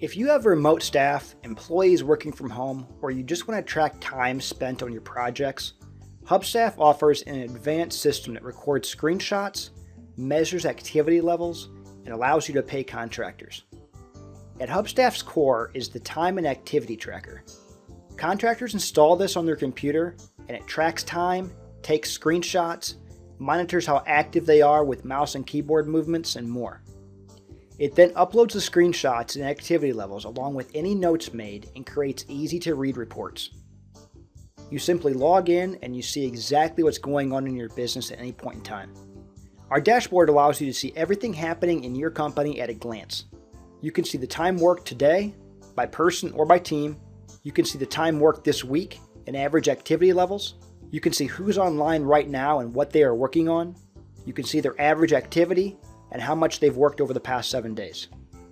If you have remote staff, employees working from home, or you just want to track time spent on your projects, Hubstaff offers an advanced system that records screenshots, measures activity levels, and allows you to pay contractors. At Hubstaff's core is the time and activity tracker. Contractors install this on their computer and it tracks time, takes screenshots, monitors how active they are with mouse and keyboard movements, and more. It then uploads the screenshots and activity levels along with any notes made and creates easy to read reports. You simply log in and you see exactly what's going on in your business at any point in time. Our dashboard allows you to see everything happening in your company at a glance. You can see the time worked today, by person or by team. You can see the time worked this week and average activity levels. You can see who's online right now and what they are working on. You can see their average activity and how much they've worked over the past seven days.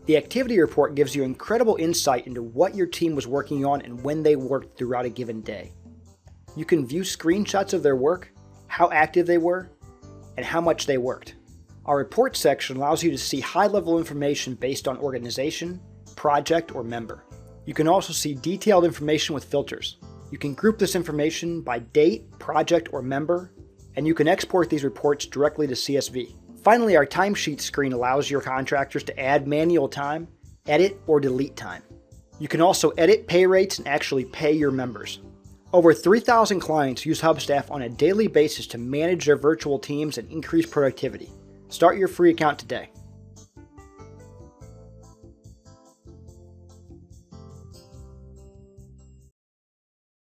The activity report gives you incredible insight into what your team was working on and when they worked throughout a given day. You can view screenshots of their work, how active they were, and how much they worked. Our report section allows you to see high level information based on organization, project, or member. You can also see detailed information with filters. You can group this information by date, project, or member, and you can export these reports directly to CSV. Finally, our timesheet screen allows your contractors to add manual time, edit, or delete time. You can also edit pay rates and actually pay your members. Over 3,000 clients use Hubstaff on a daily basis to manage their virtual teams and increase productivity. Start your free account today.